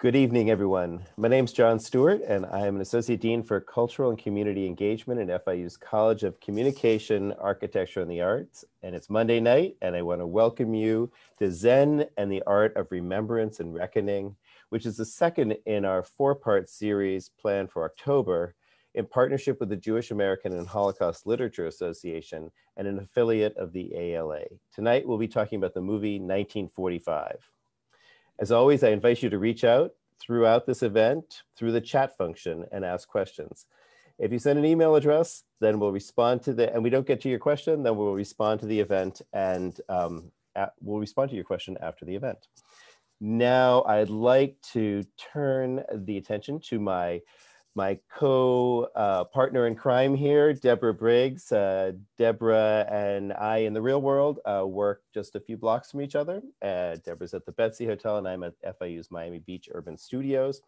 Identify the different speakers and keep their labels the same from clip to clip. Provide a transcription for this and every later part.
Speaker 1: Good evening, everyone. My name is John Stewart, and I am an Associate Dean for Cultural and Community Engagement in FIU's College of Communication, Architecture, and the Arts. And it's Monday night, and I want to welcome you to Zen and the Art of Remembrance and Reckoning, which is the second in our four part series planned for October in partnership with the Jewish American and Holocaust Literature Association and an affiliate of the ALA. Tonight, we'll be talking about the movie 1945. As always, I invite you to reach out throughout this event through the chat function and ask questions. If you send an email address, then we'll respond to the, and we don't get to your question, then we'll respond to the event and um, at, we'll respond to your question after the event. Now I'd like to turn the attention to my my co-partner uh, in crime here, Deborah Briggs. Uh, Deborah and I in the real world uh, work just a few blocks from each other. Uh, Deborah's at the Betsy Hotel and I'm at FIU's Miami Beach Urban Studios.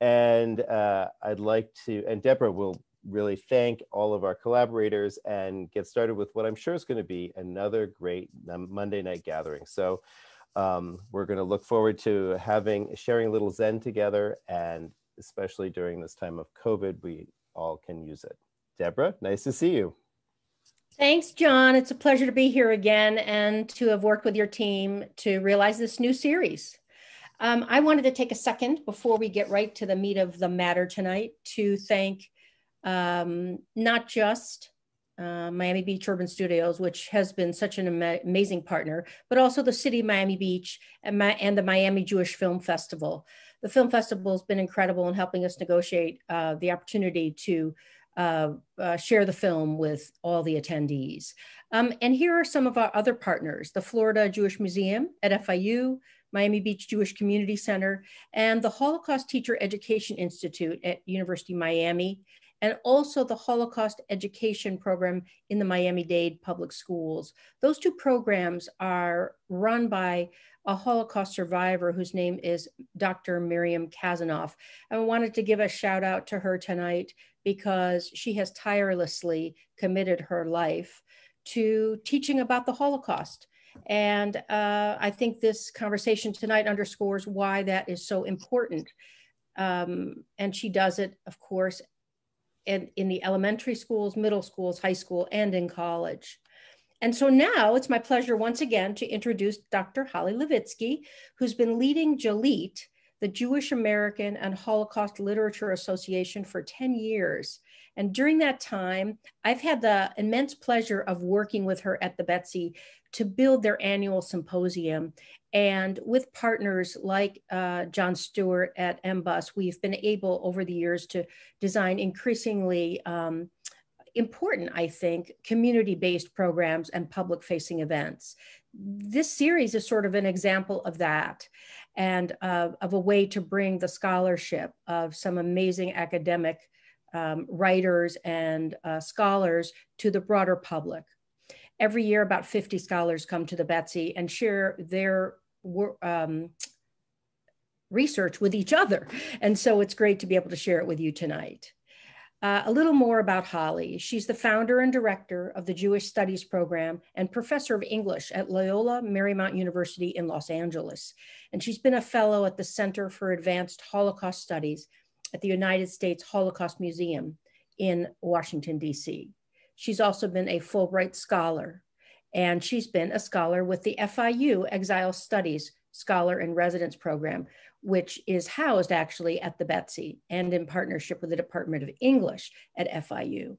Speaker 1: And uh, I'd like to, and Deborah will really thank all of our collaborators and get started with what I'm sure is going to be another great Monday night gathering. So um, we're going to look forward to having, sharing a little Zen together and especially during this time of COVID, we all can use it. Deborah, nice to see you.
Speaker 2: Thanks, John. It's a pleasure to be here again and to have worked with your team to realize this new series. Um, I wanted to take a second before we get right to the meat of the matter tonight to thank um, not just uh, Miami Beach Urban Studios, which has been such an ama amazing partner, but also the City of Miami Beach and, and the Miami Jewish Film Festival the film festival has been incredible in helping us negotiate uh, the opportunity to uh, uh, share the film with all the attendees. Um, and here are some of our other partners, the Florida Jewish Museum at FIU, Miami Beach Jewish Community Center, and the Holocaust Teacher Education Institute at University of Miami, and also the Holocaust Education Program in the Miami-Dade Public Schools. Those two programs are run by a Holocaust survivor whose name is Dr. Miriam Kassenoff. I wanted to give a shout out to her tonight because she has tirelessly committed her life to teaching about the Holocaust. And uh, I think this conversation tonight underscores why that is so important. Um, and she does it, of course, in, in the elementary schools, middle schools, high school, and in college. And so now it's my pleasure once again to introduce Dr. Holly Levitsky, who's been leading Jalit, the Jewish American and Holocaust Literature Association, for 10 years. And during that time, I've had the immense pleasure of working with her at the Betsy to build their annual symposium. And with partners like uh, John Stewart at MBUS, we've been able over the years to design increasingly um, important, I think, community based programs and public facing events. This series is sort of an example of that and uh, of a way to bring the scholarship of some amazing academic um, writers and uh, scholars to the broader public. Every year, about 50 scholars come to the Betsy and share their um, research with each other. And so it's great to be able to share it with you tonight. Uh, a little more about Holly. She's the founder and director of the Jewish Studies Program and professor of English at Loyola Marymount University in Los Angeles. And she's been a fellow at the Center for Advanced Holocaust Studies at the United States Holocaust Museum in Washington, D.C. She's also been a Fulbright Scholar, and she's been a scholar with the FIU Exile Studies Scholar in Residence Program, which is housed actually at the Betsy and in partnership with the Department of English at FIU.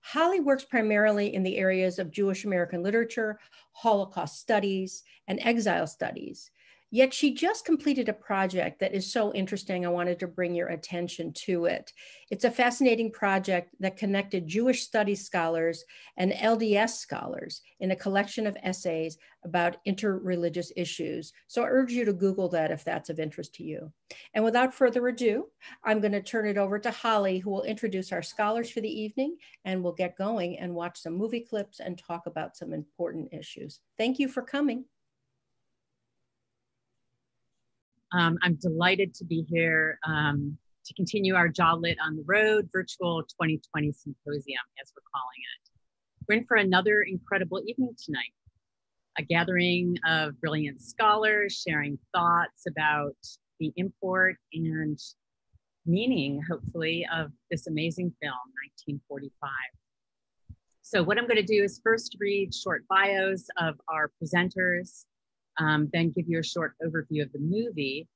Speaker 2: Holly works primarily in the areas of Jewish American literature, Holocaust studies, and exile studies. Yet she just completed a project that is so interesting. I wanted to bring your attention to it. It's a fascinating project that connected Jewish studies scholars and LDS scholars in a collection of essays about interreligious issues. So I urge you to Google that if that's of interest to you. And without further ado, I'm going to turn it over to Holly, who will introduce our scholars for the evening, and we'll get going and watch some movie clips and talk about some important issues. Thank you for coming.
Speaker 3: Um, I'm delighted to be here um, to continue our Jawlit on the Road virtual 2020 symposium, as we're calling it. We're in for another incredible evening tonight, a gathering of brilliant scholars sharing thoughts about the import and meaning, hopefully, of this amazing film, 1945. So what I'm going to do is first read short bios of our presenters, um, then give you a short overview of the movie,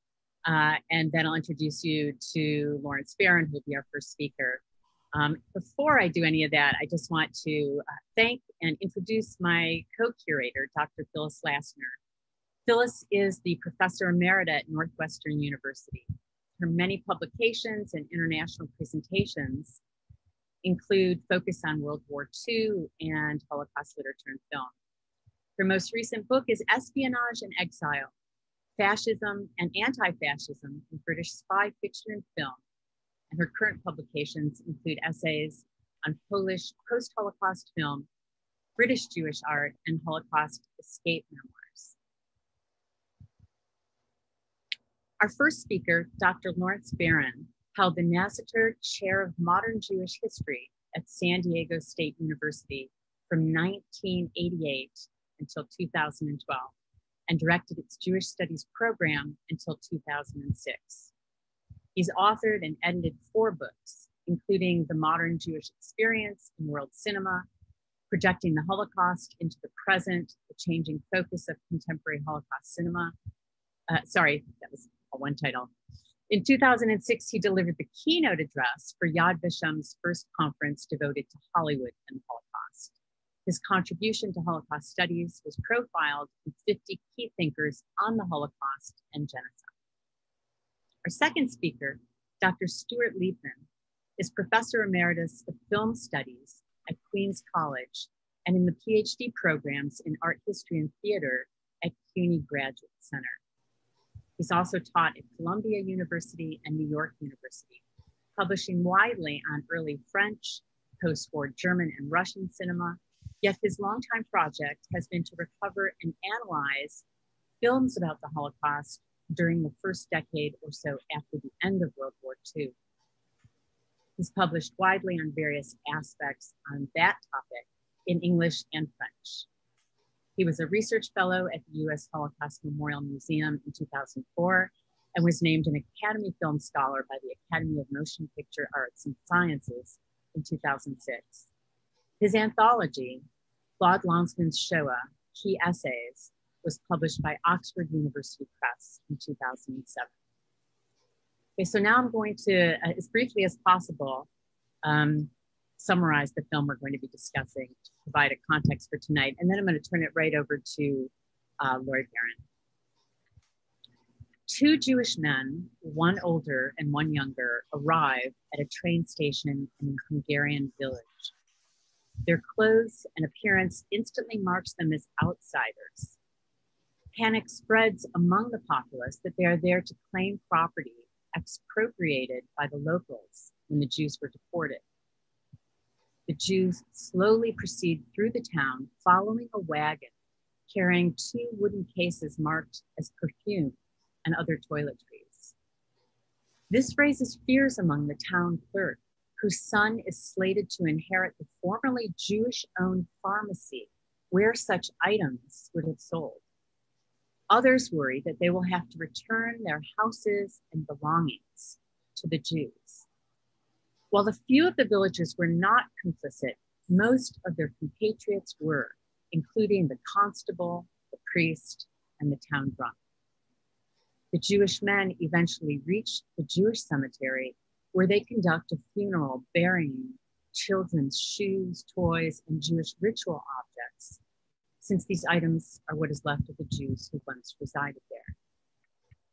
Speaker 3: uh, and then I'll introduce you to Lawrence Baron, who will be our first speaker. Um, before I do any of that, I just want to uh, thank and introduce my co-curator, Dr. Phyllis Lassner. Phyllis is the professor emerita at Northwestern University. Her many publications and international presentations include focus on World War II and Holocaust literature and film. Her most recent book is Espionage and Exile, Fascism and Anti-Fascism in British Spy Fiction and Film. And her current publications include essays on Polish post-Holocaust film, British Jewish art, and Holocaust escape memoirs. Our first speaker, Dr. Lawrence Baron, held the Nasatir Chair of Modern Jewish History at San Diego State University from 1988 until 2012 and directed its Jewish Studies program until 2006. He's authored and edited four books, including The Modern Jewish Experience in World Cinema, Projecting the Holocaust into the Present, The Changing Focus of Contemporary Holocaust Cinema. Uh, sorry, that was one title. In 2006, he delivered the keynote address for Yad Vashem's first conference devoted to Hollywood and Holocaust. His contribution to Holocaust studies was profiled in 50 key thinkers on the Holocaust and genocide. Our second speaker, Dr. Stuart Liebman, is Professor Emeritus of Film Studies at Queens College and in the PhD programs in Art History and Theater at CUNY Graduate Center. He's also taught at Columbia University and New York University, publishing widely on early French, post-war German and Russian cinema, yet his longtime project has been to recover and analyze films about the Holocaust during the first decade or so after the end of World War II. He's published widely on various aspects on that topic in English and French. He was a research fellow at the US Holocaust Memorial Museum in 2004 and was named an Academy Film Scholar by the Academy of Motion Picture Arts and Sciences in 2006. His anthology, Claude Lanzmann's Shoah, Key Essays, was published by Oxford University Press in 2007. Okay, so now I'm going to, uh, as briefly as possible, um, summarize the film we're going to be discussing to provide a context for tonight. And then I'm going to turn it right over to uh, Lord Baron. Two Jewish men, one older and one younger, arrive at a train station in a Hungarian village. Their clothes and appearance instantly marks them as outsiders. Panic spreads among the populace that they are there to claim property expropriated by the locals when the Jews were deported. The Jews slowly proceed through the town, following a wagon carrying two wooden cases marked as perfume and other toiletries. This raises fears among the town clerk, whose son is slated to inherit the formerly Jewish owned pharmacy where such items would have sold. Others worry that they will have to return their houses and belongings to the Jews. While a few of the villagers were not complicit, most of their compatriots were, including the constable, the priest, and the town drunk. The Jewish men eventually reached the Jewish cemetery where they conduct a funeral burying children's shoes, toys, and Jewish ritual objects, since these items are what is left of the Jews who once resided there.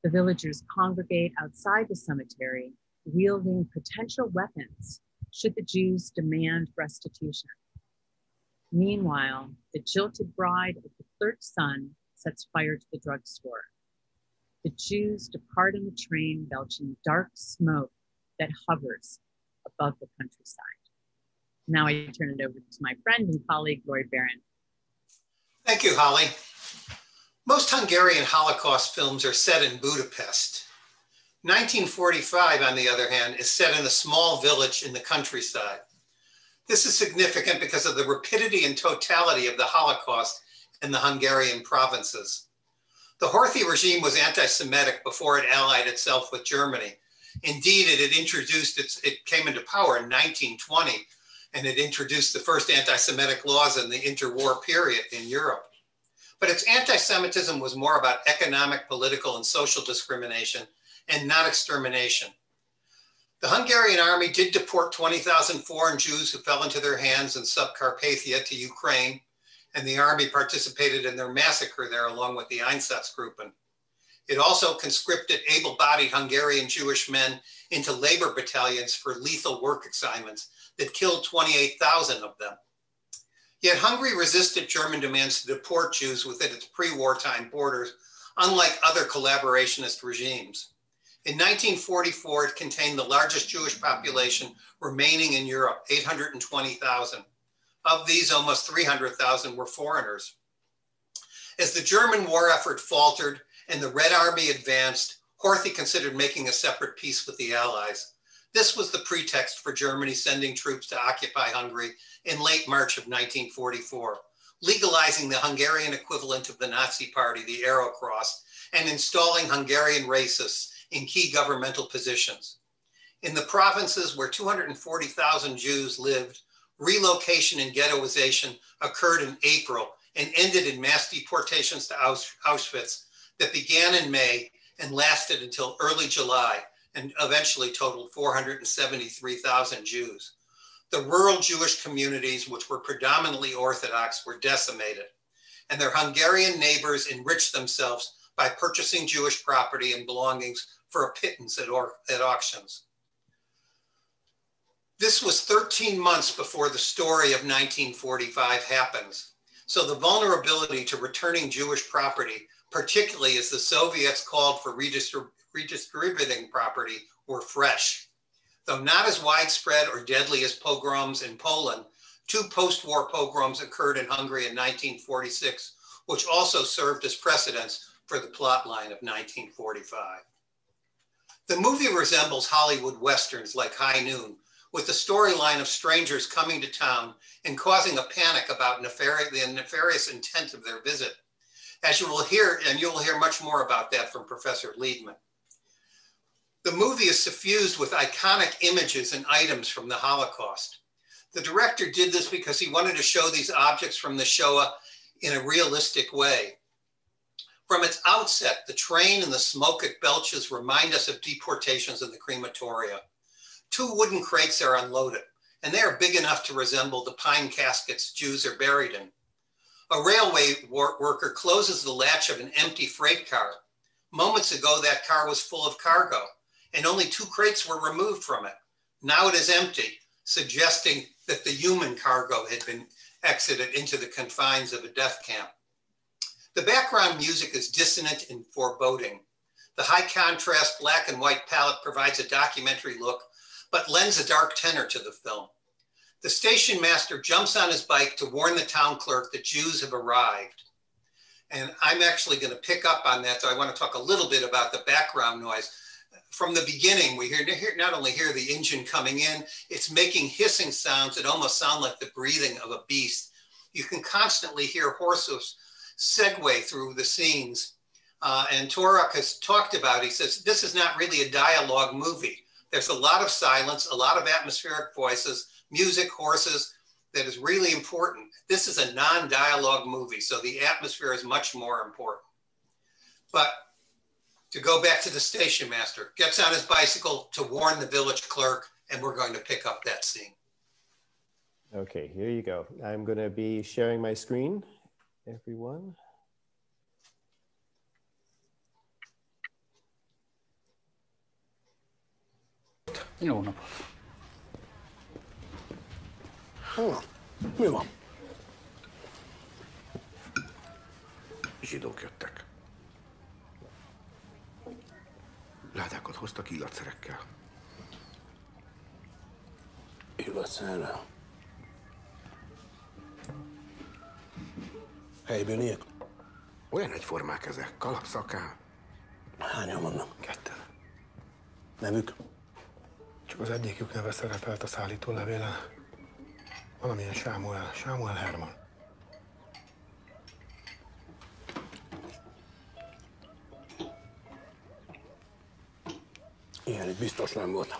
Speaker 3: The villagers congregate outside the cemetery wielding potential weapons should the Jews demand restitution. Meanwhile, the jilted bride of the third son sets fire to the drugstore. The Jews depart on the train, belching dark smoke that hovers above the countryside. Now I turn it over to my friend and colleague, Lloyd Baron.
Speaker 4: Thank you, Holly. Most Hungarian Holocaust films are set in Budapest. 1945, on the other hand, is set in a small village in the countryside. This is significant because of the rapidity and totality of the Holocaust in the Hungarian provinces. The Horthy regime was anti-Semitic before it allied itself with Germany. Indeed, it had introduced its, it came into power in 1920 and it introduced the first anti-Semitic laws in the interwar period in Europe. But its anti-Semitism was more about economic, political, and social discrimination and not extermination. The Hungarian army did deport 20,000 foreign Jews who fell into their hands in Subcarpathia to Ukraine, and the army participated in their massacre there along with the Einsatzgruppen. It also conscripted able bodied Hungarian Jewish men into labor battalions for lethal work assignments that killed 28,000 of them. Yet Hungary resisted German demands to deport Jews within its pre wartime borders, unlike other collaborationist regimes. In 1944, it contained the largest Jewish population remaining in Europe, 820,000. Of these, almost 300,000 were foreigners. As the German war effort faltered and the Red Army advanced, Horthy considered making a separate peace with the Allies. This was the pretext for Germany sending troops to occupy Hungary in late March of 1944, legalizing the Hungarian equivalent of the Nazi party, the Arrow Cross, and installing Hungarian racists in key governmental positions. In the provinces where 240,000 Jews lived, relocation and ghettoization occurred in April and ended in mass deportations to Auschwitz that began in May and lasted until early July and eventually totaled 473,000 Jews. The rural Jewish communities, which were predominantly Orthodox, were decimated, and their Hungarian neighbors enriched themselves by purchasing Jewish property and belongings for a pittance at, or, at auctions. This was 13 months before the story of 1945 happens. So the vulnerability to returning Jewish property, particularly as the Soviets called for redistrib redistributing property, were fresh. Though not as widespread or deadly as pogroms in Poland, two post-war pogroms occurred in Hungary in 1946, which also served as precedents for the plot line of 1945. The movie resembles Hollywood westerns like High Noon, with the storyline of strangers coming to town and causing a panic about nefari- the nefarious intent of their visit. As you will hear, and you will hear much more about that from Professor Liebman. The movie is suffused with iconic images and items from the Holocaust. The director did this because he wanted to show these objects from the Shoah in a realistic way. From its outset, the train and the smoke it belches remind us of deportations in the crematoria. Two wooden crates are unloaded, and they are big enough to resemble the pine caskets Jews are buried in. A railway worker closes the latch of an empty freight car. Moments ago, that car was full of cargo, and only two crates were removed from it. Now it is empty, suggesting that the human cargo had been exited into the confines of a death camp. The background music is dissonant and foreboding. The high contrast black and white palette provides a documentary look, but lends a dark tenor to the film. The station master jumps on his bike to warn the town clerk that Jews have arrived. And I'm actually going to pick up on that. So I want to talk a little bit about the background noise. From the beginning, we hear not only hear the engine coming in, it's making hissing sounds that almost sound like the breathing of a beast. You can constantly hear horses segue through the scenes. Uh, and Török has talked about, he says, this is not really a dialogue movie. There's a lot of silence, a lot of atmospheric voices, music, horses, that is really important. This is a non dialogue movie, so the atmosphere is much more important. But to go back to the station master, gets on his bicycle to warn the village clerk, and we're going to pick up that scene.
Speaker 1: Okay, here you go. I'm going to be sharing my screen everyone.
Speaker 5: Jó napot! Mi van? Zsidók jöttek. Ládákat hoztak illatszerekkel. Illatszerrel? Helybéliek? Olyan egyformák ezek, kalapszakál. Hányan vannak? Ketten. Nevük? Csak az egyikük neve szerepelt a szállító levélen. Valamilyen Sámuel, Sámuel Herman. Ilyen itt biztos nem voltam.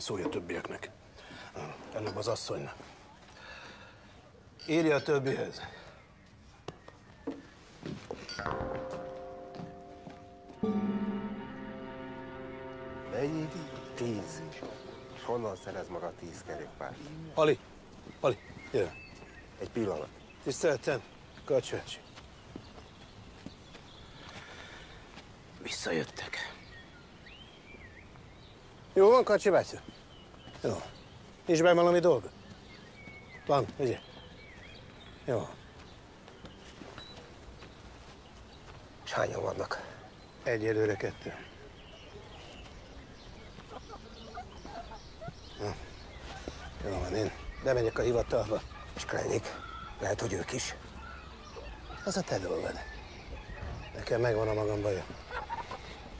Speaker 5: Szólj a többieknek. Előbb az asszonynak. Írja a többihez.
Speaker 6: Mennyi? Tíz. És honnan szerez maga tíz kerékpár?
Speaker 5: Ali, Ali, jöjj.
Speaker 6: Egy pillanat.
Speaker 5: Tiszteltem, Kacsács. Jó van, Kacsi bátyja? Jó. Nincs be valami dolga? Van, ugye? Jó.
Speaker 6: És hányan vannak?
Speaker 5: Egyelőre kettő. Hm. Jó van, én bemegyek a hivatalba.
Speaker 6: És Kleinik? Lehet, hogy ők is.
Speaker 5: Az a te dolgod. Nekem megvan a magam baja.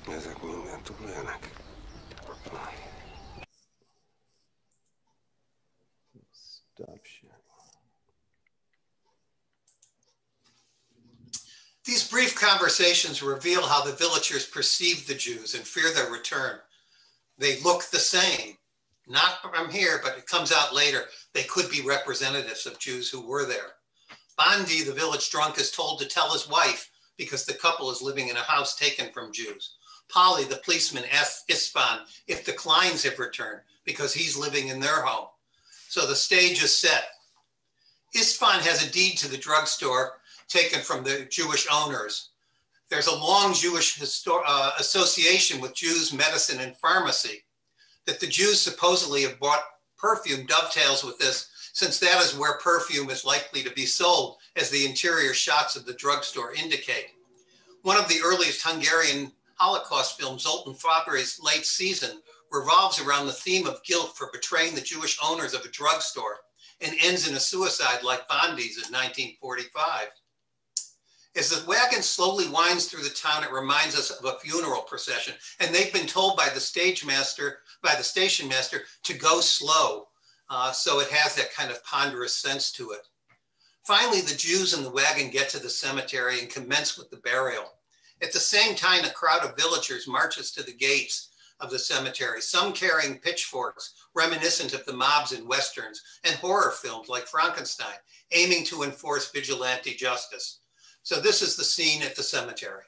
Speaker 6: Ezek mindent tudnának.
Speaker 1: Stop sharing.
Speaker 4: These brief conversations reveal how the villagers perceive the Jews and fear their return. They look the same. Not from here, but it comes out later. They could be representatives of Jews who were there. Bandi, the village drunk, is told to tell his wife because the couple is living in a house taken from Jews. Polly, the policeman, asks Istvan if the Kleins have returned because he's living in their home. So the stage is set. Istvan has a deed to the drugstore taken from the Jewish owners. There's a long Jewish uh, association with Jews, medicine, and pharmacy. That the Jews supposedly have bought perfume dovetails with this, since that is where perfume is likely to be sold, as the interior shots of the drugstore indicate. One of the earliest Hungarian Holocaust films, Zoltan Fabri's Late Season, revolves around the theme of guilt for betraying the Jewish owners of a drugstore and ends in a suicide like Bondi's in 1945. As the wagon slowly winds through the town, it reminds us of a funeral procession. And they've been told by the stage master, by the station master, to go slow. Uh, so it has that kind of ponderous sense to it. Finally, the Jews in the wagon get to the cemetery and commence with the burial. At the same time, a crowd of villagers marches to the gates of the cemetery, some carrying pitchforks reminiscent of the mobs in westerns and horror films like Frankenstein, aiming to enforce vigilante justice. So this is the scene at the cemetery.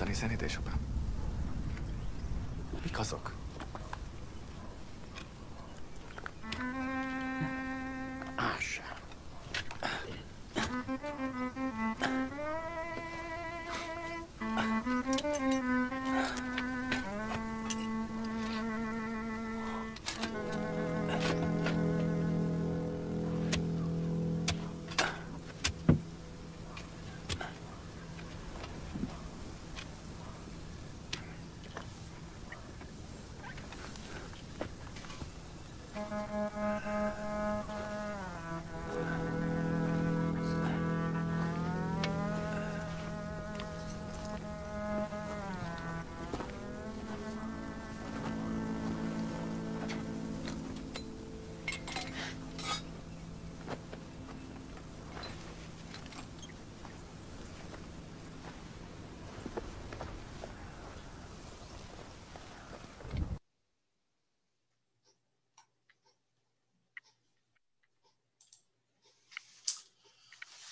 Speaker 7: たりせね
Speaker 5: えでしょうか。家族。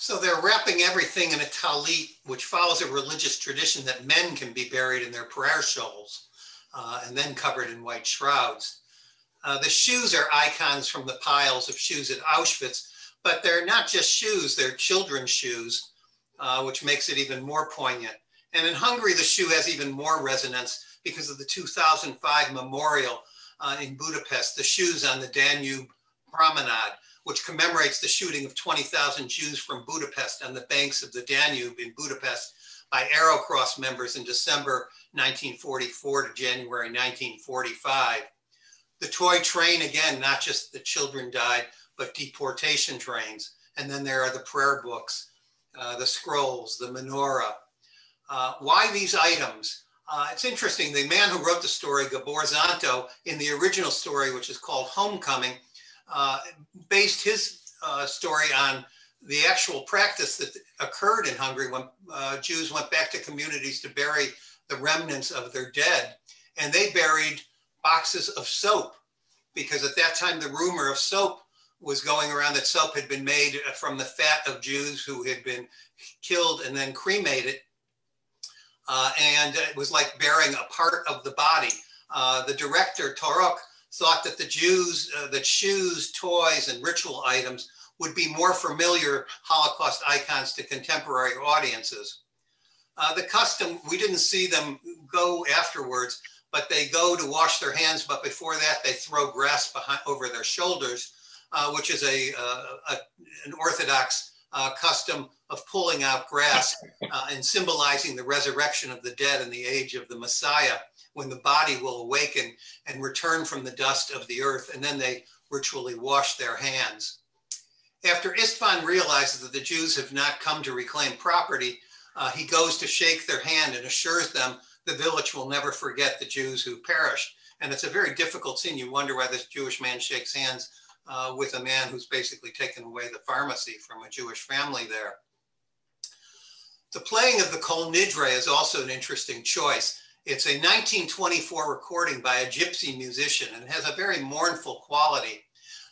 Speaker 4: So they're wrapping everything in a talit, which follows a religious tradition that men can be buried in their prayer shawls uh, and then covered in white shrouds. Uh, the shoes are icons from the piles of shoes at Auschwitz, but they're not just shoes, they're children's shoes, uh, which makes it even more poignant. And in Hungary, the shoe has even more resonance because of the 2005 memorial uh, in Budapest, the shoes on the Danube promenade, which commemorates the shooting of 20,000 Jews from Budapest on the banks of the Danube in Budapest by Arrow Cross members in December 1944 to January 1945. The toy train, again, not just the children died, but deportation trains. And then there are the prayer books, uh, the scrolls, the menorah. Uh, why these items? Uh, it's interesting. The man who wrote the story, Gabor Szanto, in the original story, which is called Homecoming, uh, based his uh, story on the actual practice that occurred in Hungary when uh, Jews went back to communities to bury the remnants of their dead. And they buried boxes of soap because at that time the rumor of soap was going around that soap had been made from the fat of Jews who had been killed and then cremated uh, and it was like bearing a part of the body. Uh, the director, Török, thought that the Jews, uh, that shoes, toys, and ritual items would be more familiar Holocaust icons to contemporary audiences. Uh, the custom, we didn't see them go afterwards, but they go to wash their hands, but before that they throw grass behind, over their shoulders, uh, which is a, uh, a, an Orthodox uh, custom of pulling out grass uh, and symbolizing the resurrection of the dead and the age of the Messiah, when the body will awaken and return from the dust of the earth, and then they ritually wash their hands. After Istvan realizes that the Jews have not come to reclaim property, uh, he goes to shake their hand and assures them the village will never forget the Jews who perished. And it's a very difficult scene. You wonder why this Jewish man shakes hands uh, with a man who's basically taken away the pharmacy from a Jewish family there. The playing of the Kol Nidre is also an interesting choice. It's a 1924 recording by a gypsy musician and has a very mournful quality.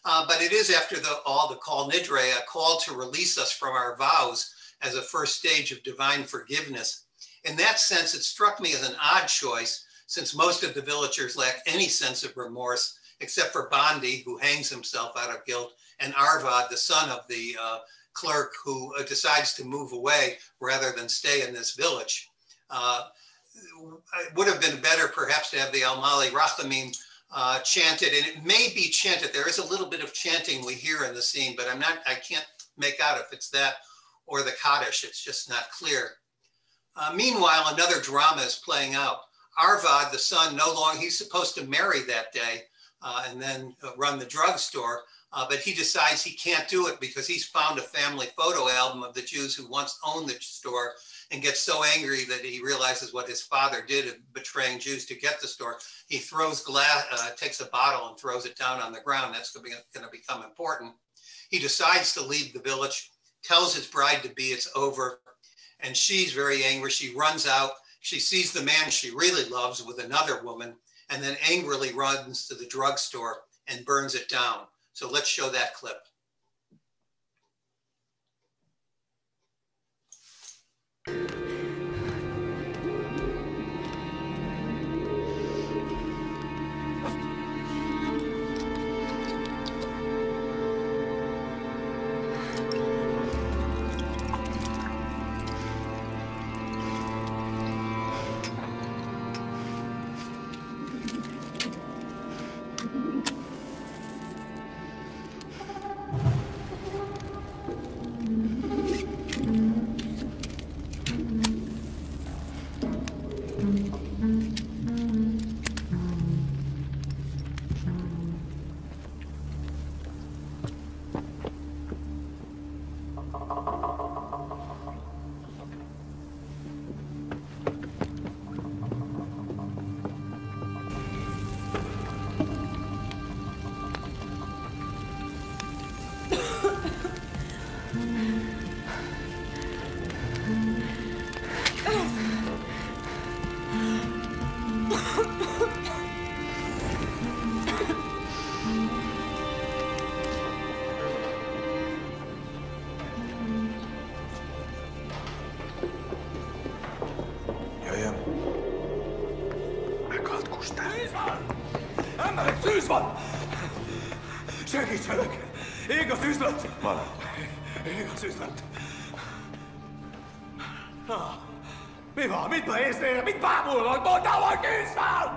Speaker 4: Uh, but it is, after the, all, the Kol Nidre, a call to release us from our vows as a first stage of divine forgiveness. In that sense, it struck me as an odd choice, since most of the villagers lack any sense of remorse except for Bondi, who hangs himself out of guilt, and Arvad, the son of the uh, clerk, who uh, decides to move away rather than stay in this village. Uh, it would have been better perhaps to have the El Malei Rachamim uh, chanted, and it may be chanted. There is a little bit of chanting we hear in the scene, but I'm not, I can't make out if it's that or the Kaddish. It's just not clear. Uh, meanwhile, another drama is playing out. Arvad, the son, no longer, he's supposed to marry that day, uh, and then uh, run the drugstore. Uh, but he decides he can't do it because he's found a family photo album of the Jews who once owned the store and gets so angry that he realizes what his father did in betraying Jews to get the store. He throws glass, uh, takes a bottle and throws it down on the ground. That's going to become important. He decides to leave the village, tells his bride to be it's over, and she's very angry. She runs out. She sees the man she really loves with another woman and then angrily runs to the drugstore and burns it down. So let's show that clip.
Speaker 8: van! Segítsenek! Ég az üzlet!
Speaker 7: Van.
Speaker 8: Ég az üzlet! Ah, mi van? Mit beésznél? Mit bámulnak? Mondtam, hogy tűz van!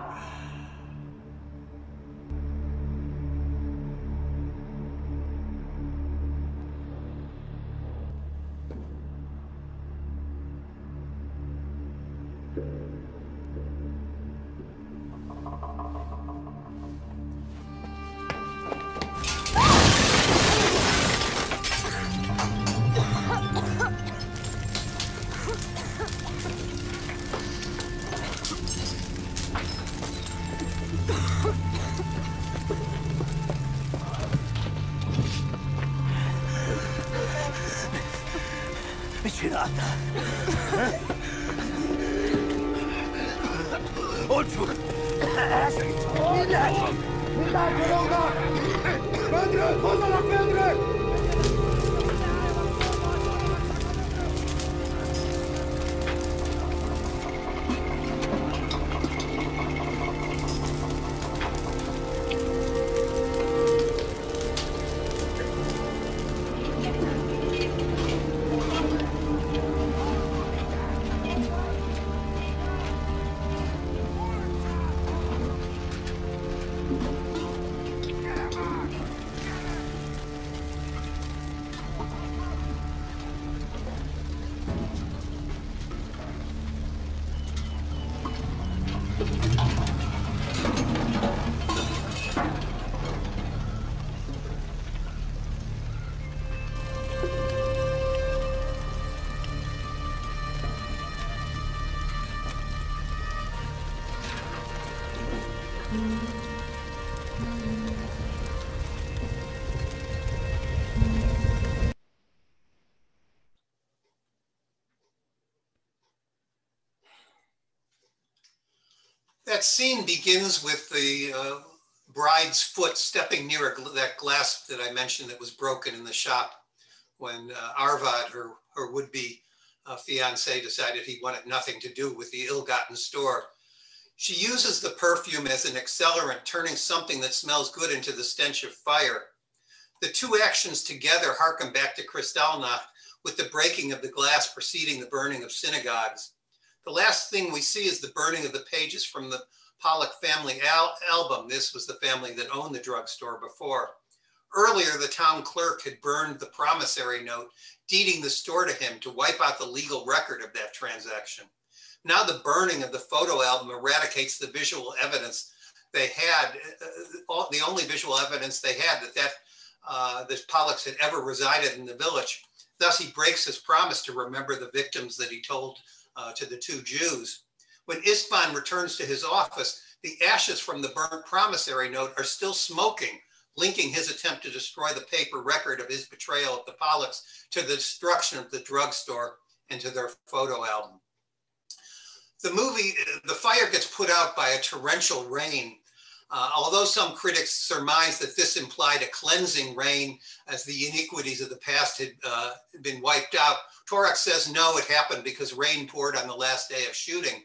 Speaker 4: That scene begins with the uh, bride's foot stepping near that glass that I mentioned that was broken in the shop when uh, Arvad, her, her would-be uh, fiance, decided he wanted nothing to do with the ill-gotten store. She uses the perfume as an accelerant, turning something that smells good into the stench of fire. The two actions together harken back to Kristallnacht, with the breaking of the glass preceding the burning of synagogues. The last thing we see is the burning of the pages from the Pollock family al- album. This was the family that owned the drugstore before. Earlier, the town clerk had burned the promissory note, deeding the store to him to wipe out the legal record of that transaction. Now, the burning of the photo album eradicates the visual evidence they had, uh, all, the only visual evidence they had that that uh, that Pollocks had ever resided in the village. Thus, he breaks his promise to remember the victims that he told uh, to the two Jews. When Istvan returns to his office, the ashes from the burnt promissory note are still smoking, linking his attempt to destroy the paper record of his betrayal of the Pollocks to the destruction of the drugstore and to their photo album. The movie, the fire gets put out by a torrential rain. Uh, although some critics surmise that this implied a cleansing rain as the iniquities of the past had uh, been wiped out, Török says no, it happened because rain poured on the last day of shooting.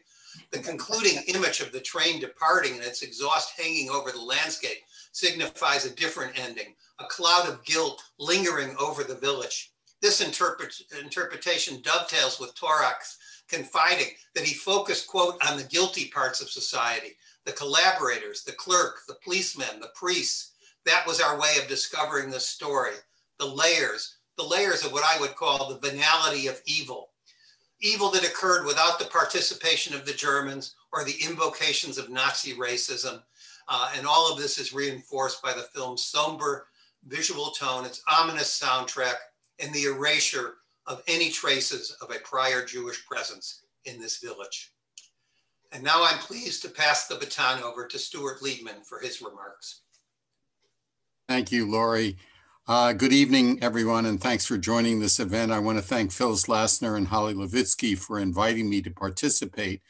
Speaker 4: The concluding image of the train departing and its exhaust hanging over the landscape signifies a different ending, a cloud of guilt lingering over the village. This interpret, interpretation dovetails with Török's confiding that he focused, quote, on the guilty parts of society, the collaborators, the clerk, the policemen, the priests. That was our way of discovering the story, the layers, the layers of what I would call the venality of evil. Evil that occurred without the participation of the Germans or the invocations of Nazi racism. Uh, and all of this is reinforced by the film's somber visual tone, its ominous soundtrack, and the erasure of any traces of a prior Jewish presence in this village. And now I'm pleased to pass the baton over to Stuart Liebman for his remarks.
Speaker 9: Thank you, Laurie. Uh, good evening, everyone, and thanks for joining this event. I want to thank Phyllis Lassner and Holly Levitsky for inviting me to participate,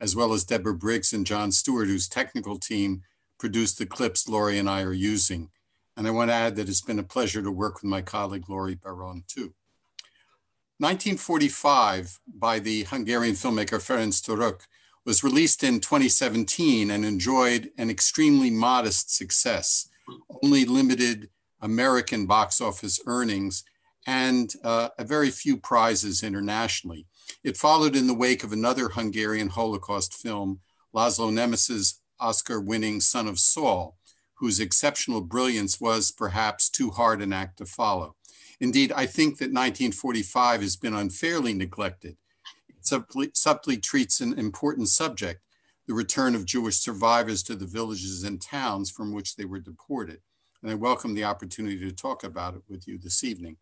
Speaker 9: as well as Deborah Briggs and John Stewart, whose technical team produced the clips Laurie and I are using. And I want to add that it's been a pleasure to work with my colleague Laurie Baron, too. 1945, by the Hungarian filmmaker Ferenc Török, was released in 2017 and enjoyed an extremely modest success, only limited American box office earnings and uh, a very few prizes internationally. It followed in the wake of another Hungarian Holocaust film, Laszlo Nemes's Oscar winning Son of Saul, whose exceptional brilliance was perhaps too hard an act to follow. Indeed, I think that 1945 has been unfairly neglected. Subtly, subtly treats an important subject, the return of Jewish survivors to the villages and towns from which they were deported. And I welcome the opportunity to talk about it with you this evening.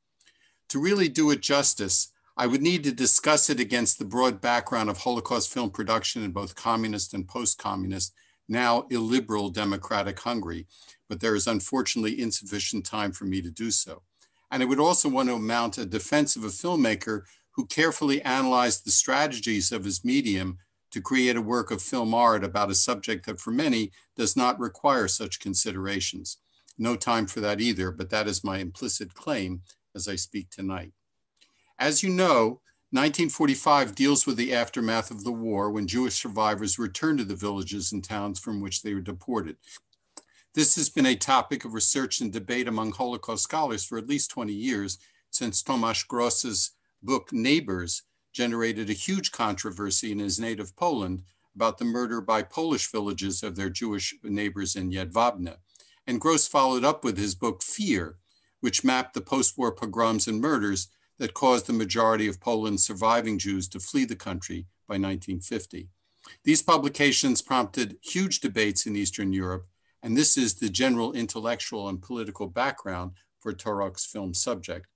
Speaker 9: To really do it justice, I would need to discuss it against the broad background of Holocaust film production in both communist and post-communist, now illiberal democratic Hungary, but there is unfortunately insufficient time for me to do so. And I would also want to mount a defense of a filmmaker who carefully analyzed the strategies of his medium to create a work of film art about a subject that for many does not require such considerations. No time for that either, but that is my implicit claim as I speak tonight. As you know, 1945 deals with the aftermath of the war when Jewish survivors returned to the villages and towns from which they were deported. This has been a topic of research and debate among Holocaust scholars for at least 20 years, since Tomasz Gross's book Neighbors generated a huge controversy in his native Poland about the murder by Polish villages of their Jewish neighbors in Jedwabne. And Gross followed up with his book Fear, which mapped the post-war pogroms and murders that caused the majority of Poland's surviving Jews to flee the country by 1950. These publications prompted huge debates in Eastern Europe, and this is the general intellectual and political background for Török's film subject.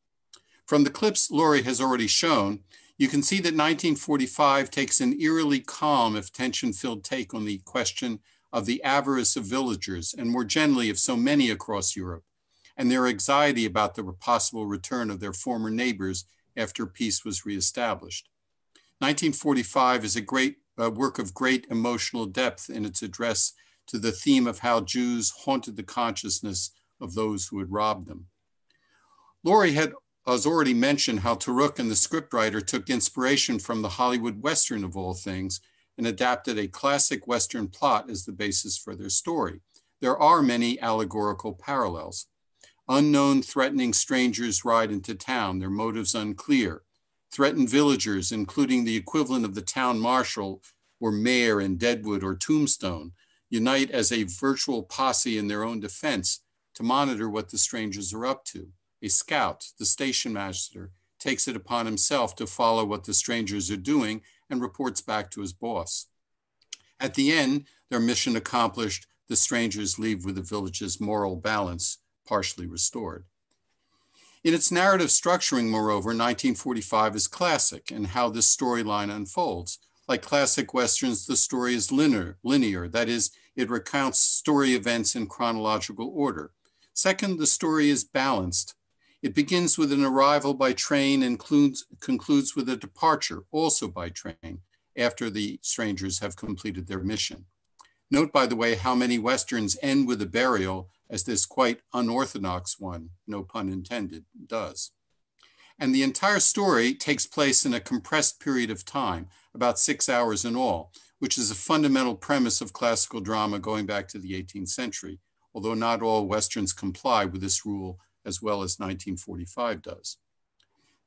Speaker 9: From the clips Laurie has already shown, you can see that 1945 takes an eerily calm, if tension-filled take on the question of the avarice of villagers, and more generally of so many across Europe and their anxiety about the possible return of their former neighbors after peace was reestablished. 1945 is a great uh, work of great emotional depth in its address to the theme of how Jews haunted the consciousness of those who had robbed them. Laurie had has already mentioned how Török and the scriptwriter took inspiration from the Hollywood Western of all things and adapted a classic Western plot as the basis for their story. There are many allegorical parallels. Unknown threatening strangers ride into town, their motives unclear. Threatened villagers, including the equivalent of the town marshal or mayor in Deadwood or Tombstone, unite as a virtual posse in their own defense to monitor what the strangers are up to. A scout, the station master, takes it upon himself to follow what the strangers are doing and reports back to his boss. At the end, their mission accomplished, the strangers leave with the village's moral balance partially restored. In its narrative structuring, moreover, 1945 is classic in how this storyline unfolds. Like classic Westerns, the story is linear, linear, that is, it recounts story events in chronological order. Second, the story is balanced. It begins with an arrival by train and concludes, concludes with a departure, also by train, after the strangers have completed their mission. Note, by the way, how many Westerns end with a burial as this quite unorthodox one, no pun intended, does. And the entire story takes place in a compressed period of time, about six hours in all, which is a fundamental premise of classical drama going back to the 18th century, although not all Westerns comply with this rule as well as 1945 does.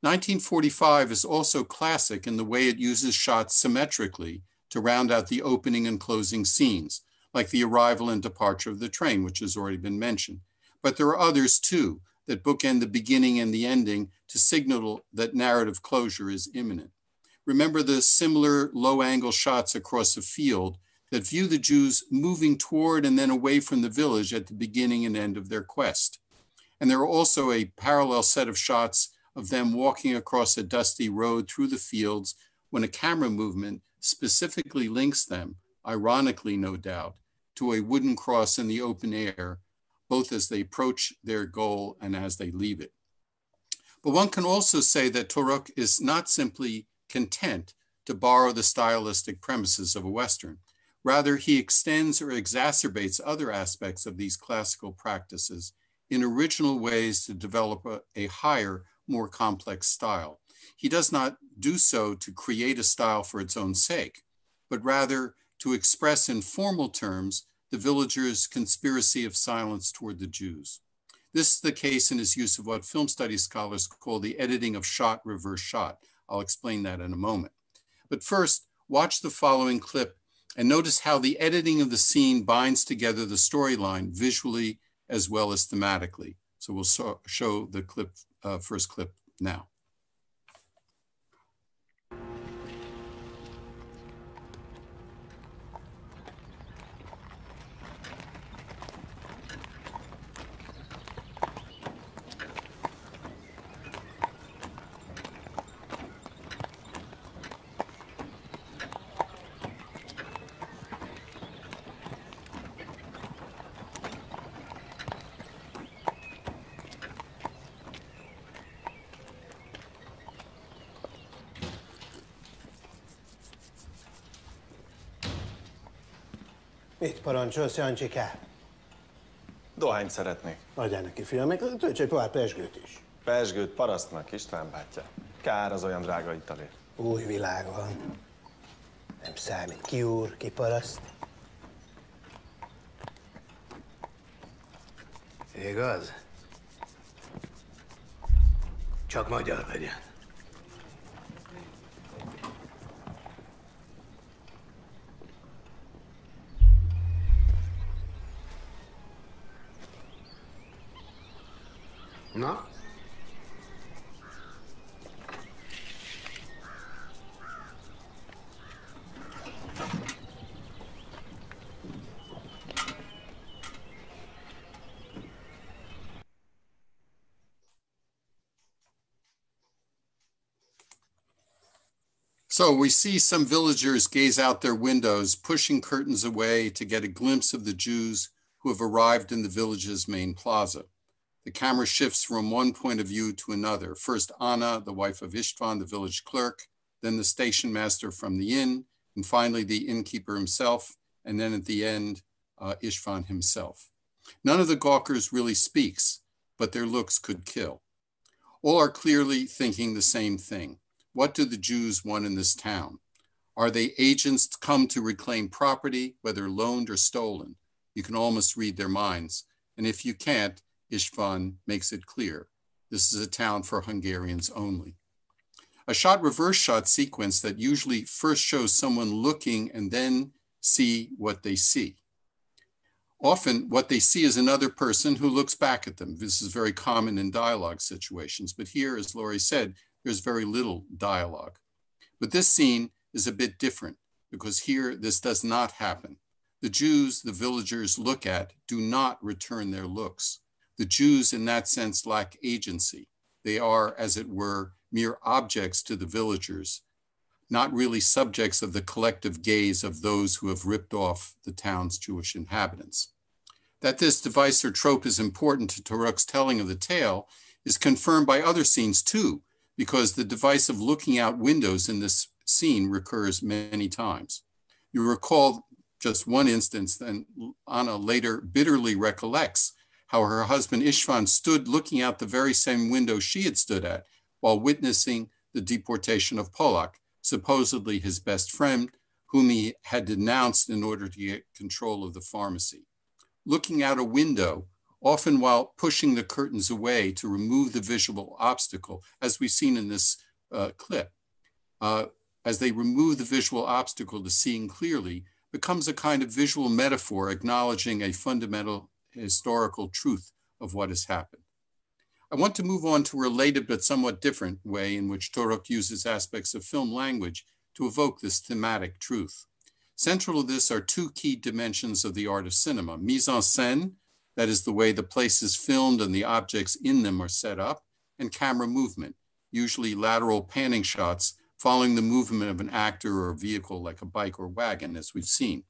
Speaker 9: 1945 is also classic in the way it uses shots symmetrically to round out the opening and closing scenes, like the arrival and departure of the train, which has already been mentioned. But there are others too that bookend the beginning and the ending to signal that narrative closure is imminent. Remember the similar low angle shots across a field that view the Jews moving toward and then away from the village at the beginning and end of their quest. And there are also a parallel set of shots of them walking across a dusty road through the fields when a camera movement specifically links them ironically, no doubt, to a wooden cross in the open air, both as they approach their goal and as they leave it. But one can also say that Török is not simply content to borrow the stylistic premises of a Western. Rather, he extends or exacerbates other aspects of these classical practices in original ways to develop a, a higher, more complex style. He does not do so to create a style for its own sake but rather to express in formal terms the villagers' conspiracy of silence toward the Jews. This is the case in his use of what film studies scholars call the editing of shot reverse shot. I'll explain that in a moment. But first, watch the following clip and notice how the editing of the scene binds together the storyline visually as well as thematically. So we'll so show the clip, uh, first clip now.
Speaker 5: Mit parancsolsz, Jancsikám?
Speaker 10: Dohányt szeretnék.
Speaker 5: Adjál neki, fiam, meg töltse tovább pesgőt is.
Speaker 10: Pesgőt parasztnak, István bátyja. Kár az olyan drága italért.
Speaker 5: Új világ van. Nem számít ki úr, ki paraszt. Igaz? Csak magyar legyen.
Speaker 9: So we see some villagers gaze out their windows, pushing curtains away to get a glimpse of the Jews who have arrived in the village's main plaza. The camera shifts from one point of view to another. First, Anna, the wife of Istvan, the village clerk, then the station master from the inn, and finally the innkeeper himself, and then at the end, uh, himself. None of the gawkers really speaks, but their looks could kill. All are clearly thinking the same thing. What do the Jews want in this town? Are they agents come to reclaim property, whether loaned or stolen? You can almost read their minds. And if you can't, Istvan makes it clear. This is a town for Hungarians only. A shot reverse shot sequence that usually first shows someone looking and then see what they see. Often, what they see is another person who looks back at them. This is very common in dialogue situations, but here, as Laurie said, there's very little dialogue. But this scene is a bit different because here this does not happen. The Jews the villagers look at do not return their looks. The Jews, in that sense, lack agency. They are, as it were, mere objects to the villagers, not really subjects of the collective gaze of those who have ripped off the town's Jewish inhabitants. That this device or trope is important to Török's telling of the tale is confirmed by other scenes too, because the device of looking out windows in this scene recurs many times. You recall just one instance, and Anna later bitterly recollects how her husband Istvan stood looking out the very same window she had stood at while witnessing the deportation of Pollock, supposedly his best friend, whom he had denounced in order to get control of the pharmacy. Looking out a window, often while pushing the curtains away to remove the visual obstacle, as we've seen in this uh, clip, uh, as they remove the visual obstacle to seeing clearly, becomes a kind of visual metaphor acknowledging a fundamental historical truth of what has happened. I want to move on to a related but somewhat different way in which Török uses aspects of film language to evoke this thematic truth. Central to this are two key dimensions of the art of cinema mise en scène, that is the way the place is filmed and the objects in them are set up, and camera movement, usually lateral panning shots following the movement of an actor or vehicle like a bike or wagon, as we've seen.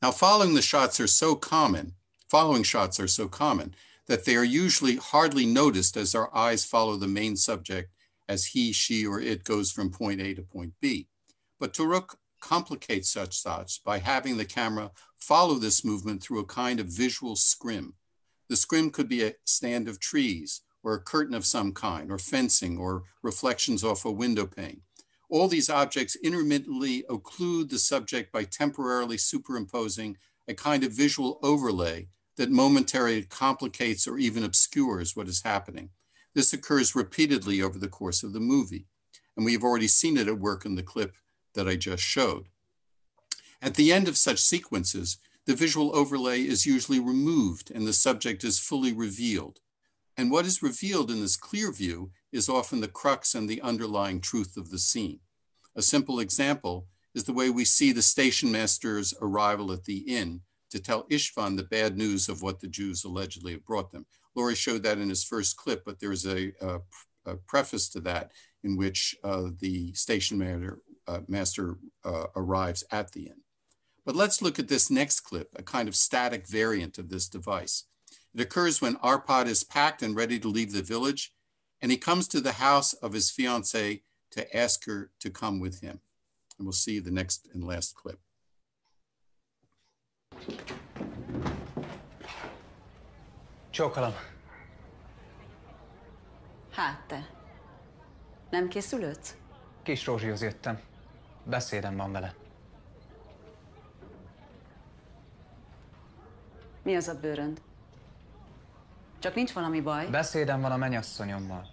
Speaker 9: Now, following the shots are so common following shots are so common that they are usually hardly noticed as our eyes follow the main subject as he, she, or it goes from point A to point B. But Török complicates such shots by having the camera follow this movement through a kind of visual scrim. The scrim could be a stand of trees or a curtain of some kind or fencing or reflections off a window pane. All these objects intermittently occlude the subject by temporarily superimposing a kind of visual overlay that momentarily complicates or even obscures what is happening. This occurs repeatedly over the course of the movie, and we've already seen it at work in the clip that I just showed. At the end of such sequences, the visual overlay is usually removed and the subject is fully revealed. And what is revealed in this clear view is often the crux and the underlying truth of the scene. A simple example is the way we see the station master's arrival at the inn to tell Istvan the bad news of what the Jews allegedly have brought them. Laurie showed that in his first clip, but there's a, a, a preface to that in which uh, the station master, uh, master uh, arrives at the inn. But let's look at this next clip, a kind of static variant of this device. It occurs when Arpad is packed and ready to leave the village, and he comes to the house of his fiancée to ask her to come with him. And we'll see the next and last clip.
Speaker 11: Csókolom.
Speaker 12: Hát te. Nem készülődsz?
Speaker 11: Kis Rózsihoz jöttem. Beszédem van vele.
Speaker 12: Mi az a bőrönd? Csak nincs valami baj?
Speaker 11: Beszédem van a menyasszonyommal.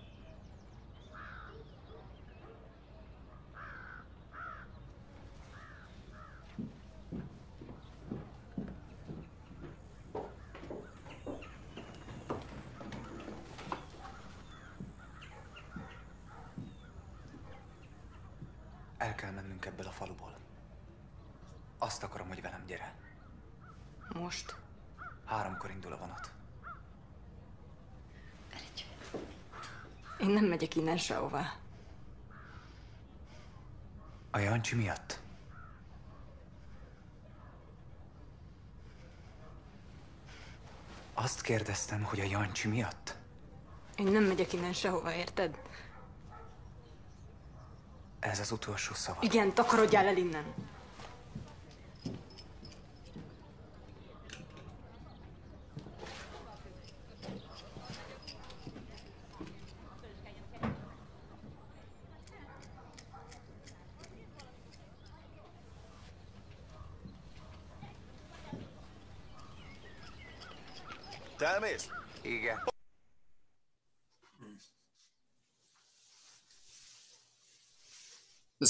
Speaker 11: El kell mennünk ebből a faluból. Azt akarom, hogy velem gyere.
Speaker 12: Most?
Speaker 11: Háromkor indul a vonat.
Speaker 12: Én nem megyek innen sehová.
Speaker 11: A Jancsi miatt? Azt kérdeztem, hogy a Jancsi miatt?
Speaker 12: Én nem megyek innen sehova, érted?
Speaker 11: Ez az utolsó szava.
Speaker 12: Igen, takarodjál el innen.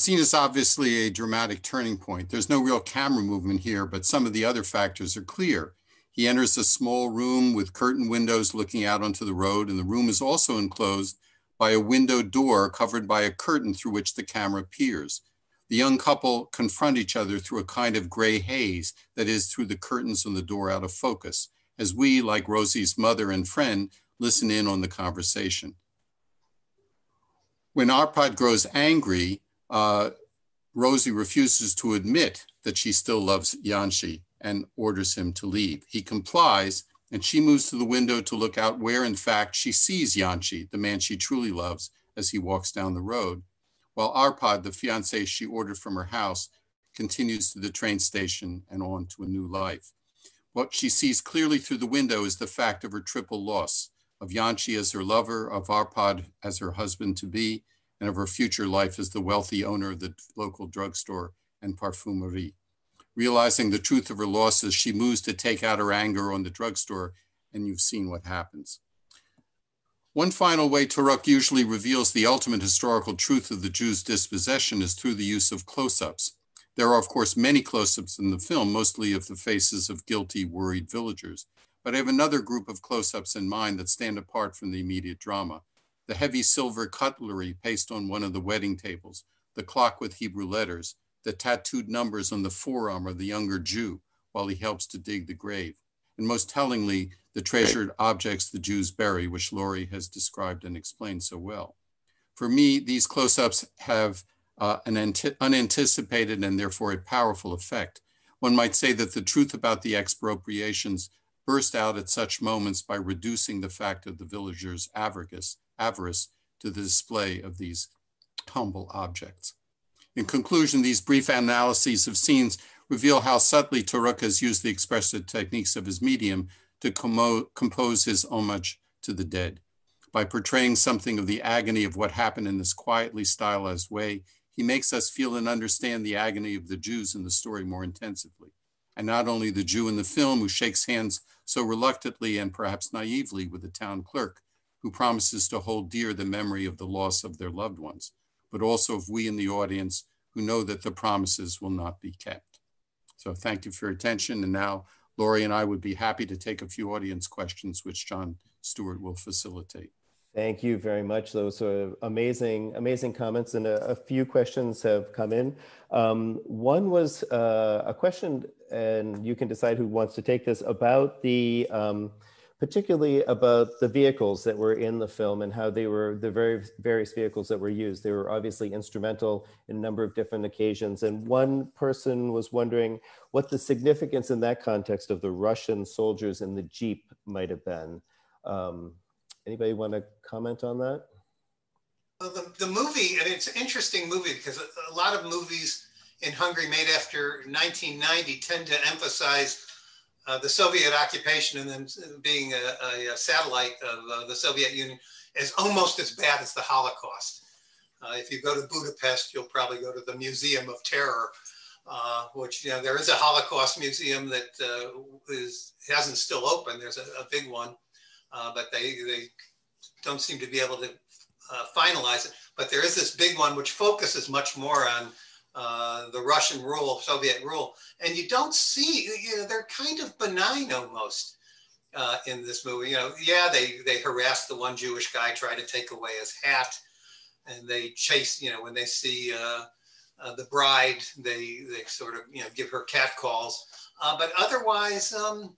Speaker 9: Scene is obviously a dramatic turning point. There's no real camera movement here, but some of the other factors are clear. He enters a small room with curtain windows looking out onto the road, and the room is also enclosed by a window door covered by a curtain through which the camera peers. The young couple confront each other through a kind of gray haze that is through the curtains and the door out of focus, as we, like Rosie's mother and friend, listen in on the conversation. When Arpad grows angry, uh, Rosie refuses to admit that she still loves Jancsi and orders him to leave. He complies, and she moves to the window to look out where, in fact, she sees Jancsi, the man she truly loves, as he walks down the road, while Arpad, the fiance she ordered from her house, continues to the train station and on to a new life. What she sees clearly through the window is the fact of her triple loss of Jancsi as her lover, of Arpad as her husband to be, and of her future life as the wealthy owner of the local drugstore and parfumerie. Realizing the truth of her losses, she moves to take out her anger on the drugstore, and you've seen what happens. One final way Török usually reveals the ultimate historical truth of the Jews' dispossession is through the use of close ups. There are, of course, many close ups in the film, mostly of the faces of guilty, worried villagers. But I have another group of close ups in mind that stand apart from the immediate drama the heavy silver cutlery placed on one of the wedding tables, the clock with Hebrew letters, the tattooed numbers on the forearm of the younger Jew while he helps to dig the grave, and most tellingly, the treasured objects the Jews bury, which Laurie has described and explained so well. For me, these close ups have uh, an unanticipated and therefore a powerful effect. One might say that the truth about the expropriations burst out at such moments by reducing the fact of the villagers' avarice, avarice to the display of these humble objects. In conclusion, these brief analyses of scenes reveal how subtly Török has used the expressive techniques of his medium to compose his homage to the dead. By portraying something of the agony of what happened in this quietly stylized way, he makes us feel and understand the agony of the Jews in the story more intensively. And not only the Jew in the film who shakes hands so reluctantly and perhaps naively with the town clerk who promises to hold dear the memory of the loss of their loved ones, but also of we in the audience who know that the promises will not be kept. So thank you for your attention. And now Laurie and I would be happy to take a few audience questions, which John Stewart will facilitate.
Speaker 1: Thank you very much. Those are amazing, amazing comments, and a, a few questions have come in. Um, one was uh, a question, and you can decide who wants to take this about the um, particularly about the vehicles that were in the film and how they were the very various vehicles that were used. They were obviously instrumental in a number of different occasions. And one person was wondering what the significance in that context of the Russian soldiers in the Jeep might have been. Um, anybody want to comment on that?
Speaker 4: Well, the, the movie, and it's an interesting movie because a, a lot of movies in Hungary made after 1990 tend to emphasize uh, the Soviet occupation and then being a, a satellite of uh, the Soviet Union is almost as bad as the Holocaust. Uh, if you go to Budapest, you'll probably go to the Museum of Terror, uh, which you know there is a Holocaust museum that uh, is hasn't still open. There's a, a big one, but they they don't seem to be able to finalize it. But there is this big one which focuses much more on uh, the Russian rule, Soviet rule, and you don't see, you know, they're kind of benign almost uh, in this movie. You know, yeah, they they harass the one Jewish guy, try to take away his hat, and they chase. You know, when they see uh, uh the bride, they they sort of you know give her cat calls, uh, but otherwise. Um,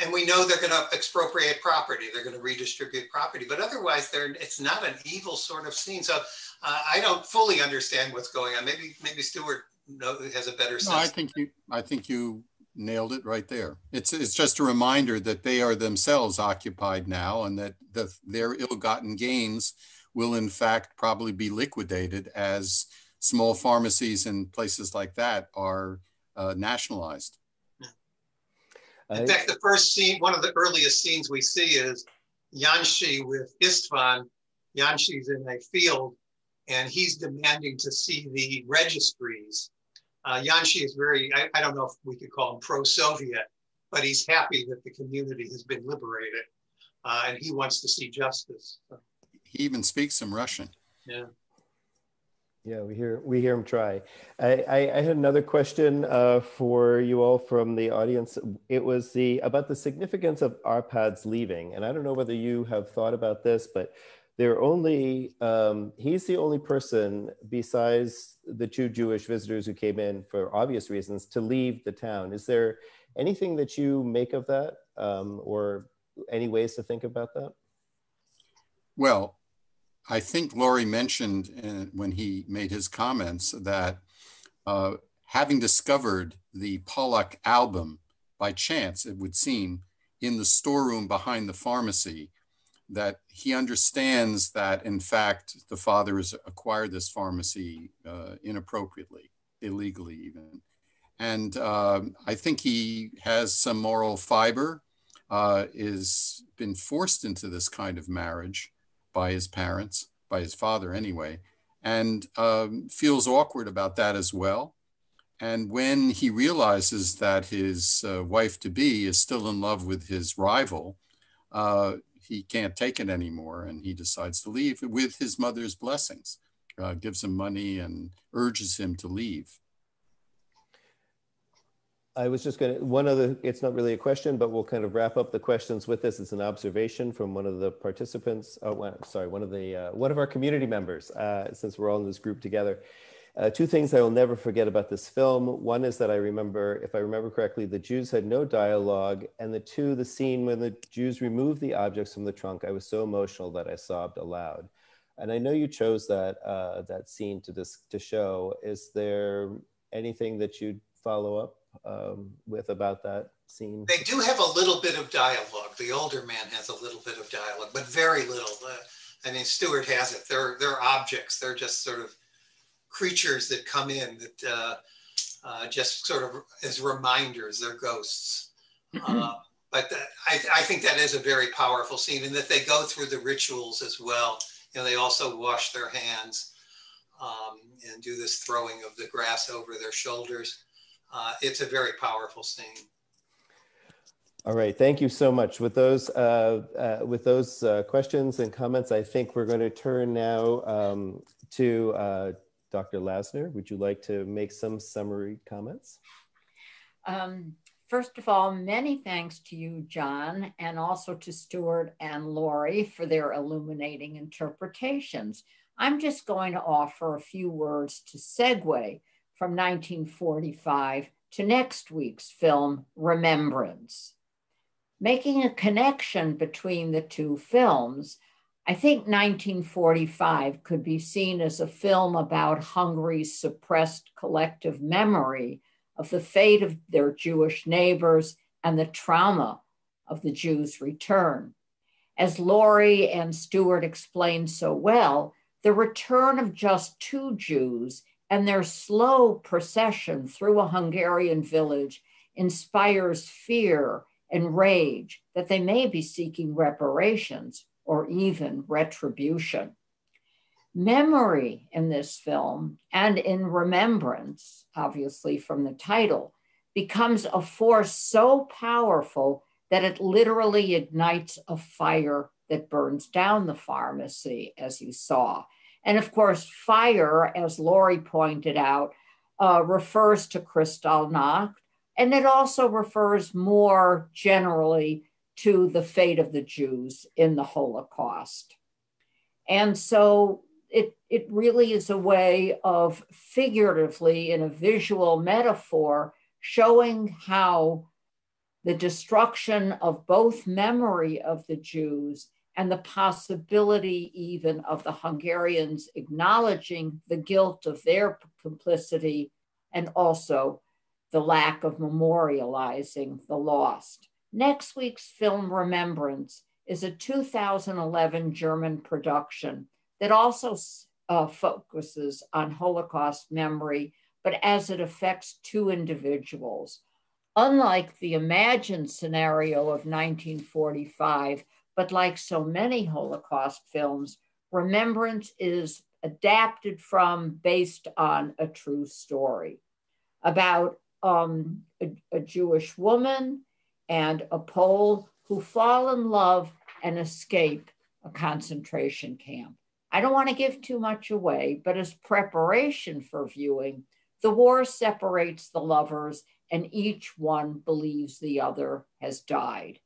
Speaker 4: and we know they're going to expropriate property. They're going to redistribute property, but otherwise, they're, it's not an evil sort of scene. So uh, I don't fully understand what's going on. Maybe maybe Stewart has a better sense.
Speaker 9: No, I think you I think you nailed it right there. It's it's just a reminder that they are themselves occupied now, and that the, their ill-gotten gains will in fact probably be liquidated as small pharmacies and places like that are uh, nationalized.
Speaker 4: In fact, the first scene, one of the earliest scenes we see is Jancsi with Istvan. Jancsi's in a field and he's demanding to see the registries. Uh, Jancsi is very, I, I, don't know if we could call him pro Soviet, but he's happy that the community has been liberated uh, and he wants to see justice.
Speaker 9: He even speaks some Russian.
Speaker 4: Yeah.
Speaker 1: Yeah, we hear we hear him try. I, I, I had another question uh, for you all from the audience. It was the about the significance of Arpad's leaving, and I don't know whether you have thought about this, but they're only um, he's the only person besides the two jewish visitors who came in for obvious reasons to leave the town is there anything that you make of that um, or any ways to think about that
Speaker 9: well i think laurie mentioned in, when he made his comments that uh, having discovered the Pollock album by chance it would seem in the storeroom behind the pharmacy that he understands that, in fact, the father has acquired this pharmacy uh, inappropriately, illegally even. And uh, I think he has some moral fiber, uh, is been forced into this kind of marriage by his parents, by his father anyway, and um, feels awkward about that as well. And when he realizes that his uh, wife to be is still in love with his rival, uh, he can't take it anymore and he decides to leave with his mother's blessings, uh, gives him money and urges him to leave.
Speaker 1: I was just going to, one other, it's not really a question, but we'll kind of wrap up the questions with this. It's an observation from one of the participants. Oh, well, sorry, one of the, uh, one of our community members, uh, since we're all in this group together. Uh, two things I will never forget about this film. One is that I remember, if I remember correctly, the Jews had no dialogue. And the two, the scene when the Jews removed the objects from the trunk, I was so emotional that I sobbed aloud. And I know you chose that, uh, that scene to, dis- to show. Is there anything that you'd follow up um, with about that scene?
Speaker 4: They do have a little bit of dialogue. The older man has a little bit of dialogue, but very little. Uh, I mean, Stewart has it. They're, they're objects. They're just sort of creatures that come in that uh, uh, just sort of as reminders, they're ghosts. Mm-hmm. Uh, but that, I, I, think that is a very powerful scene, and that they go through the rituals as well. You know, they also wash their hands. Um, and do this throwing of the grass over their shoulders. Uh, it's a very powerful scene.
Speaker 1: All right, thank you so much. With those uh, uh, with those uh, questions and comments, I think we're going to turn now um, to uh, Dr. Lassner. Would you like to make some summary comments?
Speaker 13: Um, first of all, many thanks to you, John, and also to Stuart and Lori for their illuminating interpretations. I'm just going to offer a few words to segue from 1945 to next week's film, Remembrance. Making a connection between the two films, I think 1945 could be seen as a film about Hungary's suppressed collective memory of the fate of their Jewish neighbors and the trauma of the Jews' return. As Laurie and Stewart explained so well, the return of just two Jews and their slow procession through a Hungarian village inspires fear and rage that they may be seeking reparations or even retribution. Memory in this film and in remembrance, obviously from the title, becomes a force so powerful that it literally ignites a fire that burns down the pharmacy, as you saw. And of course, fire, as Lori pointed out, uh, refers to Kristallnacht, and it also refers more generally to the fate of the Jews in the Holocaust. And so it, it really is a way of figuratively, in a visual metaphor, showing how the destruction of both memory of the Jews and the possibility even of the Hungarians acknowledging the guilt of their complicity and also the lack of memorializing the lost. Next week's film Remembrance is a 2011 German production that also uh, focuses on Holocaust memory, but as it affects two individuals. Unlike the imagined scenario of 1945, but like so many Holocaust films, Remembrance is adapted from, based on a true story about um, a, a Jewish woman and a Pole who fall in love and escape a concentration camp. I don't want to give too much away, but as preparation for viewing, the war separates the lovers and each one believes the other has died.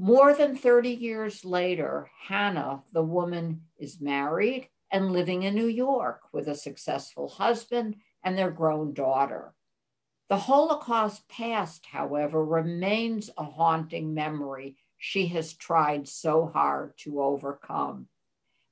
Speaker 13: More than 30 years later, Hannah, the woman, is married and living in New York with a successful husband and their grown daughter. The Holocaust past, however, remains a haunting memory she has tried so hard to overcome.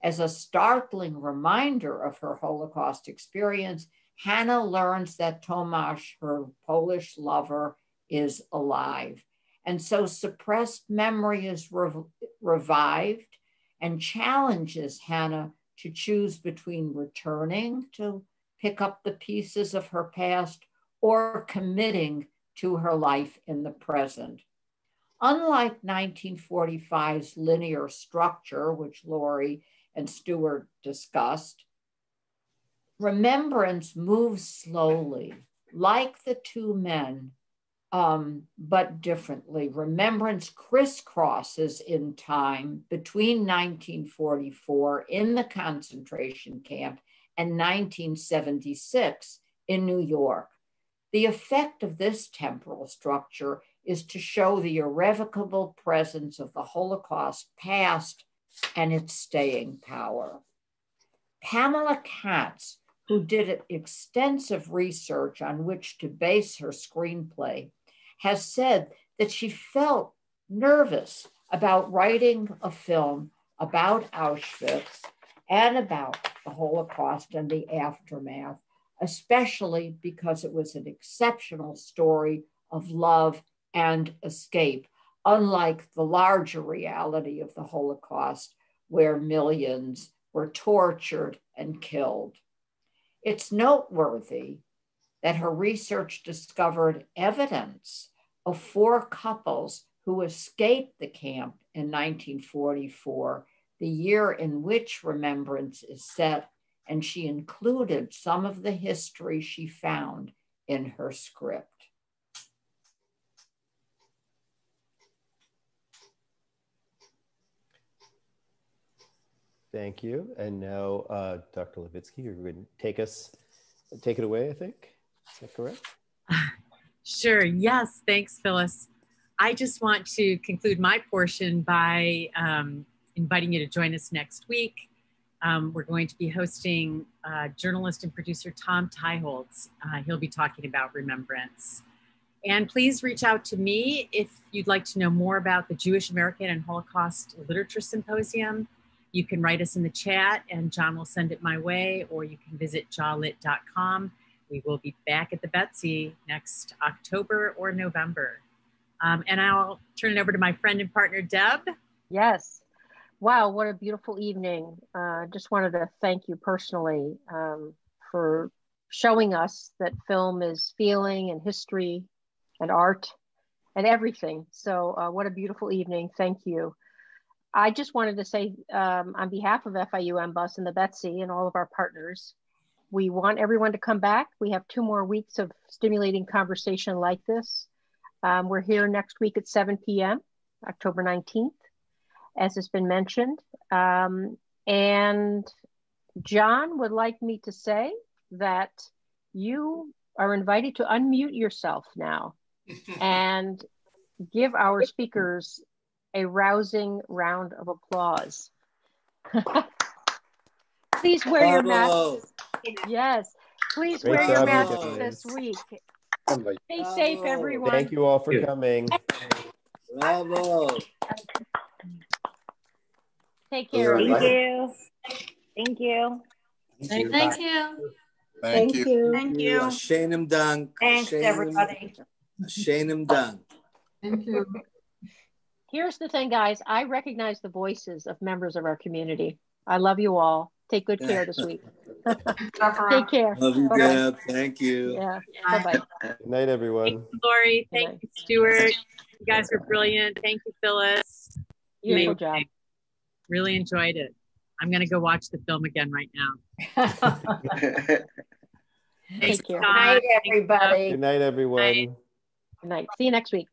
Speaker 13: As a startling reminder of her Holocaust experience, Hannah learns that Tomasz, her Polish lover, is alive and so suppressed memory is rev- revived and challenges Hannah to choose between returning to pick up the pieces of her past or committing to her life in the present. Unlike 1945's linear structure, which Laurie and Stewart discussed, remembrance moves slowly, like the two men um, but differently. Remembrance crisscrosses in time between 1944 in the concentration camp and 1976 in New York. The effect of this temporal structure is to show the irrevocable presence of the Holocaust past and its staying power. Pamela Katz, who did extensive research on which to base her screenplay, has said that she felt nervous about writing a film about Auschwitz and about the Holocaust and the aftermath, especially because it was an exceptional story of love and escape, unlike the larger reality of the Holocaust, where millions were tortured and killed. It's noteworthy that her research discovered evidence of four couples who escaped the camp in 1944, the year in which remembrance is set and she included some of the history she found in her script.
Speaker 1: Thank you. And now, uh, Dr. Levitsky, you're going to take us, take it away, I think. Is that correct?
Speaker 3: Sure. Yes. Thanks, Phyllis. I just want to conclude my portion by um, inviting you to join us next week. Um, we're going to be hosting uh, journalist and producer Tom Teicholz. Uh, he'll be talking about remembrance. And please reach out to me if you'd like to know more about the Jewish American and Holocaust Literature Symposium. You can write us in the chat and John will send it my way, or you can visit jawlit.com. We will be back at the Betsy next October or November. Um, and I'll turn it over to my friend and partner, Deb.
Speaker 2: Yes. Wow, what a beautiful evening. Uh, just wanted to thank you personally um, for showing us that film is feeling and history and art and everything. So, uh, what a beautiful evening. Thank you. I just wanted to say, um, on behalf of FIU MBUS and the Betsy and all of our partners, we want everyone to come back. We have two more weeks of stimulating conversation like this. Um, we're here next week at 7 p.m., October 19th, as has been mentioned. Um, and John would like me to say that you are invited to unmute yourself now and give our speakers a rousing round of applause. Please wear your masks. Yes, please
Speaker 1: Great
Speaker 2: wear your
Speaker 1: job,
Speaker 2: masks
Speaker 1: you
Speaker 2: this week. Stay safe, everyone.
Speaker 1: Thank you all for coming.
Speaker 14: Bravo.
Speaker 2: Take care.
Speaker 14: Thank
Speaker 2: everyone.
Speaker 15: you. Thank you.
Speaker 14: Thank you.
Speaker 15: Thank you.
Speaker 9: Thank you.
Speaker 15: Thank you.
Speaker 14: Shanem Dank.
Speaker 15: Thanks,
Speaker 14: Shanem-
Speaker 15: everybody.
Speaker 14: Shanem Dank.
Speaker 2: Thank you. Here's the thing, guys. I recognize the voices of members of our community. I love you all. Take good care this week. Take care.
Speaker 14: Love you,
Speaker 2: Bye-bye.
Speaker 14: Deb. Thank you.
Speaker 2: Yeah. Bye bye.
Speaker 1: Good night, everyone.
Speaker 3: Lori, thank you, Stuart. You guys were brilliant. Thank you, Phyllis.
Speaker 2: Beautiful
Speaker 3: Amazing.
Speaker 2: job.
Speaker 3: Really enjoyed it. I'm going to go watch the film again right now.
Speaker 2: Thank you.
Speaker 3: Good
Speaker 13: Night, everybody.
Speaker 1: Good night, everyone.
Speaker 2: Good night. See you next week.